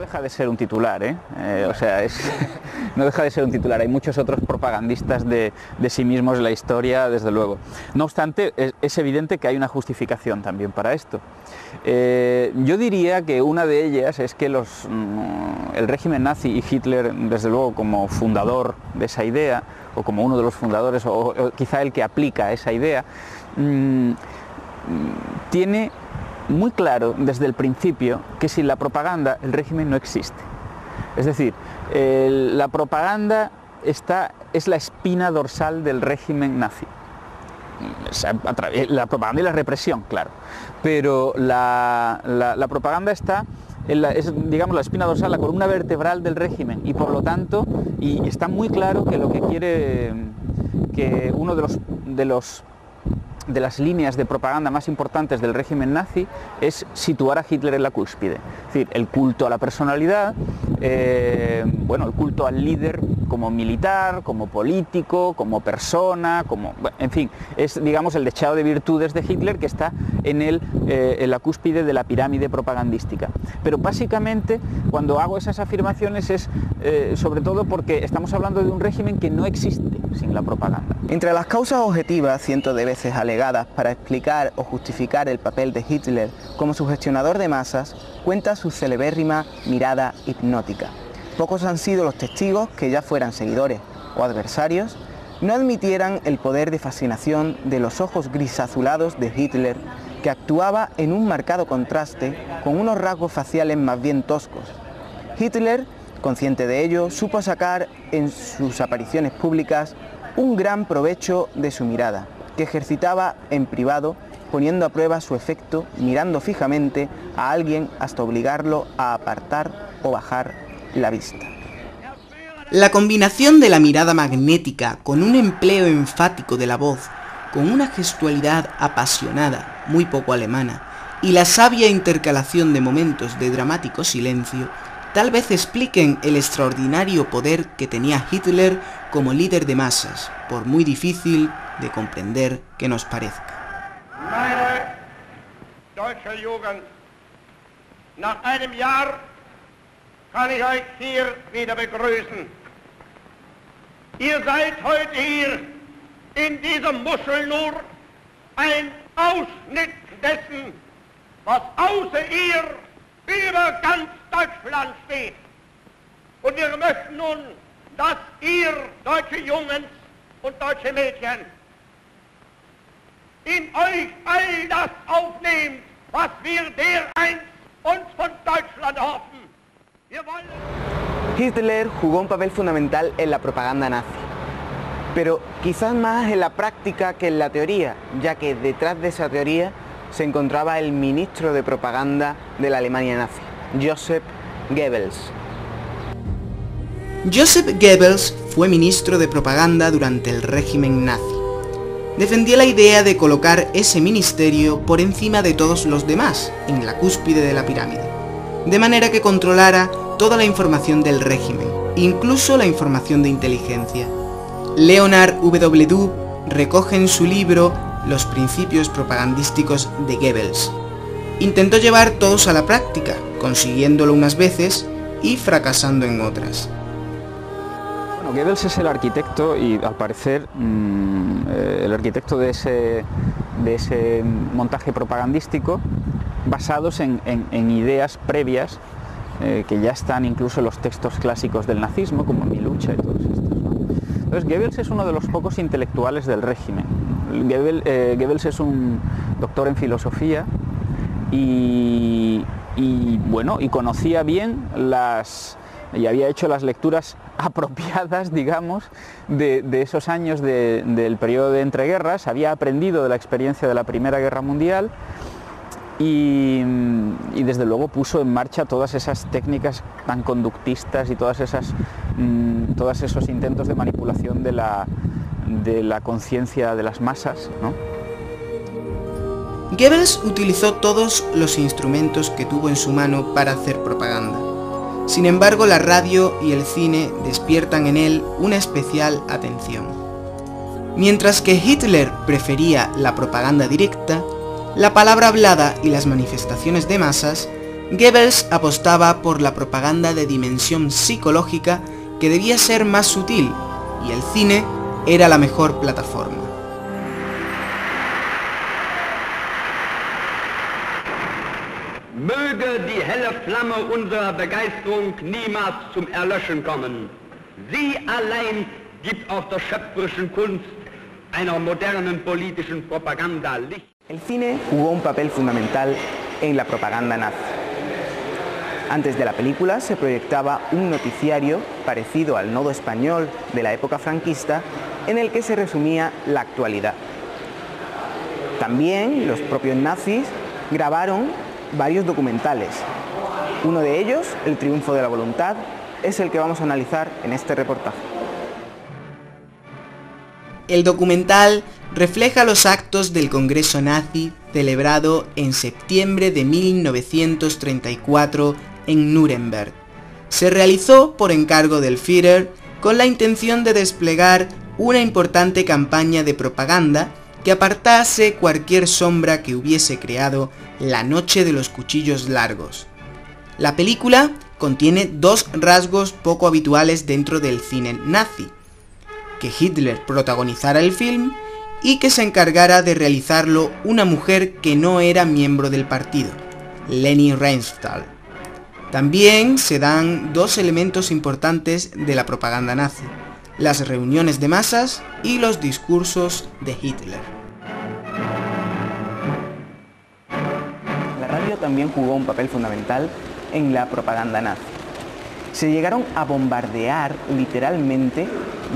no deja de ser un titular, ¿eh? Eh, o sea, no deja de ser un titular. Hay muchos otros propagandistas de, sí mismos en la historia, desde luego. No obstante, es, evidente que hay una justificación también para esto. Eh, yo diría que una de ellas es que mm, el régimen nazi y Hitler, desde luego como fundador de esa idea, o como uno de los fundadores, o, quizá el que aplica esa idea, mm, tiene muy claro desde el principio que sin la propaganda el régimen no existe. Es decir, la propaganda está, es la espina dorsal del régimen nazi. La propaganda y la represión, claro. Pero la, propaganda está en la, es, digamos, la espina dorsal, la columna vertebral del régimen y por lo tanto, y está muy claro que lo que quiere que uno de los de las líneas de propaganda más importantes del régimen nazi es situar a Hitler en la cúspide. Es decir, el culto a la personalidad, eh, bueno, el culto al líder como militar, como político, como persona, como, en fin, es digamos el dechado de virtudes de Hitler que está en, el, eh, en la cúspide de la pirámide propagandística. Pero básicamente cuando hago esas afirmaciones es eh, sobre todo porque estamos hablando de un régimen que no existe sin la propaganda. Entre las causas objetivas, cientos de veces alegadas para explicar o justificar el papel de Hitler como sugestionador de masas, cuenta su celebérrima mirada hipnótica. Pocos han sido los testigos que ya fueran seguidores o adversarios, no admitieran el poder de fascinación de los ojos grisazulados de Hitler, que actuaba en un marcado contraste con unos rasgos faciales más bien toscos. Hitler, consciente de ello, supo sacar en sus apariciones públicas un gran provecho de su mirada, que ejercitaba en privado poniendo a prueba su efecto mirando fijamente a alguien hasta obligarlo a apartar o bajar la vista. La combinación de la mirada magnética con un empleo enfático de la voz, con una gestualidad apasionada, muy poco alemana, y la sabia intercalación de momentos de dramático silencio, tal vez expliquen el extraordinario poder que tenía Hitler como líder de masas, por muy difícil de comprender que nos parezca. Meine deutsche Jugend, nach einem Jahr kann ich euch hier wieder begrüßen. Ihr seid heute hier in diesem Muschel nur ein Ausschnitt dessen, was außer ihr über ganz Deutschland steht. Und wir möchten nun, dass ihr, deutsche Jungs und deutsche Mädchen, in euch all das aufnehmt, was wir dereinst uns von Deutschland hoffen. Hitler jugó un papel fundamental en la propaganda nazi, pero quizás más en la práctica que en la teoría, ya que detrás de esa teoría se encontraba el ministro de propaganda de la Alemania nazi, Joseph Goebbels. Joseph Goebbels fue ministro de propaganda durante el régimen nazi. Defendía la idea de colocar ese ministerio por encima de todos los demás, en la cúspide de la pirámide, de manera que controlara toda la información del régimen, incluso la información de inteligencia. Leonard W. Du recoge en su libro Los principios propagandísticos de Goebbels. Intentó llevar todos a la práctica, consiguiéndolo unas veces y fracasando en otras. Goebbels es el arquitecto y al parecer mm, eh, el arquitecto de ese, de ese montaje propagandístico basados en, ideas previas eh, que ya están incluso los textos clásicos del nazismo, como Mi lucha y todos estos. Entonces Goebbels es uno de los pocos intelectuales del régimen. Goebbels, eh, Goebbels es un doctor en filosofía y, y bueno, y conocía bien las, y había hecho las lecturas apropiadas, digamos, de, esos años del periodo de entreguerras, había aprendido de la experiencia de la Primera Guerra Mundial y, desde luego puso en marcha todas esas técnicas tan conductistas y todas esas, mm, todos esos intentos de manipulación de la, de la conciencia de las masas. Goebbels utilizó todos los instrumentos que tuvo en su mano para hacer propaganda. Sin embargo, la radio y el cine despiertan en él una especial atención. Mientras que Hitler prefería la propaganda directa, la palabra hablada y las manifestaciones de masas Goebbels apostaba por la propaganda de dimensión psicológica que debía ser más sutil, y el cine era la mejor plataforma. Möge die helle Flamme unserer Begeisterung niemals zum Erlöschen kommen. Sie allein gibt auf der schöpferischen Kunst einer modernen politischen Propaganda Licht. El cine jugó un papel fundamental en la propaganda nazi. Antes de la película se proyectaba un noticiario parecido al nodo español de la época franquista en el que se resumía la actualidad. También los propios nazis grabaron varios documentales. Uno de ellos, El triunfo de la voluntad, es el que vamos a analizar en este reportaje. El documental refleja los actos del Congreso nazi celebrado en septiembre de 1934 en Nuremberg. Se realizó por encargo del Führer con la intención de desplegar una importante campaña de propaganda que apartase cualquier sombra que hubiese creado la noche de los cuchillos largos. La película contiene dos rasgos poco habituales dentro del cine nazi. Que Hitler protagonizara el film y que se encargara de realizarlo una mujer que no era miembro del partido, Leni Riefenstahl. También se dan dos elementos importantes de la propaganda nazi, las reuniones de masas y los discursos de Hitler. La radio también jugó un papel fundamental en la propaganda nazi. Se llegaron a bombardear literalmente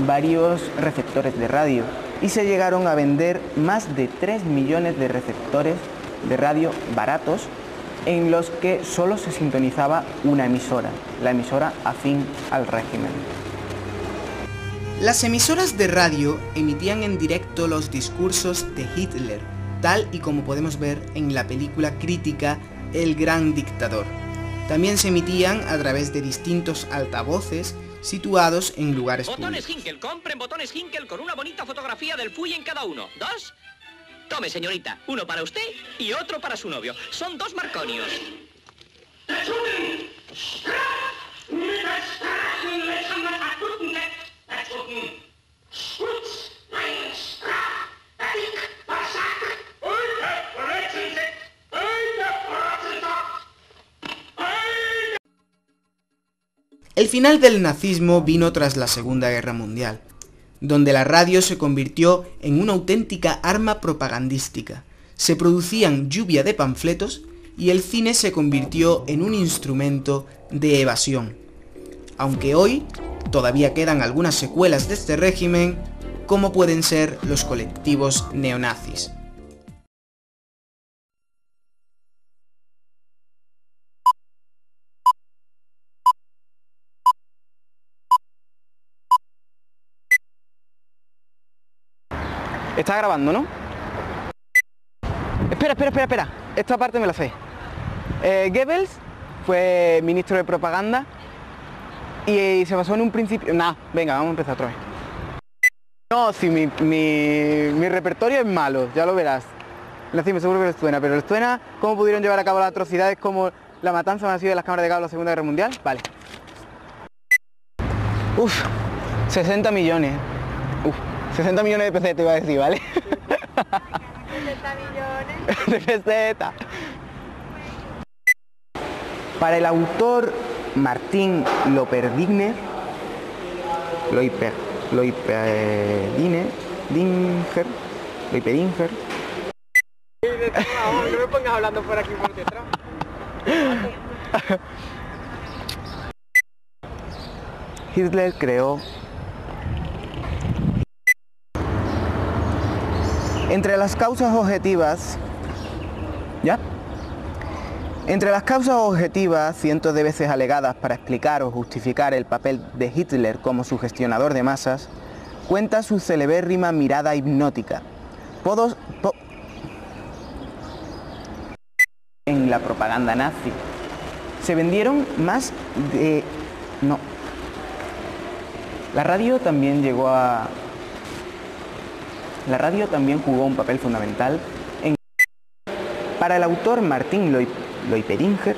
varios receptores de radio y se llegaron a vender más de 3 millones de receptores de radio baratos en los que solo se sintonizaba una emisora, la emisora afín al régimen. Las emisoras de radio emitían en directo los discursos de Hitler, tal y como podemos ver en la película crítica El Gran Dictador. También se emitían a través de distintos altavoces situados en lugares Botones públicos. Hinkel, compren botones Hinkel con una bonita fotografía del Puy en cada uno. ¿Dos? Tome, señorita, uno para usted y otro para su novio. Son dos marconios. El final del nazismo vino tras la Segunda Guerra Mundial, donde la radio se convirtió en una auténtica arma propagandística. Se producían lluvia de panfletos y el cine se convirtió en un instrumento de evasión. Aunque hoy todavía quedan algunas secuelas de este régimen, como pueden ser los colectivos neonazis. Está grabando, ¿no? Espera, espera, espera, espera. Esta parte me la sé. Eh, Goebbels fue ministro de propaganda y se basó en un principio... Nah, venga, vamos a empezar otra vez. No, si mi, mi, mi repertorio es malo, ya lo verás. Decime, seguro que les suena, pero ¿les suena cómo pudieron llevar a cabo las atrocidades como la matanza masiva de las cámaras de gas en la Segunda Guerra Mundial? Vale. Uf, 60 millones. Uf, 60 millones de pesetas iba a decir, ¿vale? 60 millones. de pesetas. Para el autor Martín Loperdigne, Loiper, Loiperdine, Dinger, Loipedinger, No me pongas hablando por aquí por detrás. Hitler creó entre las causas objetivas ¿ya? Entre las causas objetivas, cientos de veces alegadas para explicar o justificar el papel de Hitler como sugestionador de masas, cuenta su celebérrima mirada hipnótica. Podos, po- en la propaganda nazi. Se vendieron más de... No. La radio también llegó a... La radio también jugó un papel fundamental en... Para el autor Martín Loip- Loiperinger,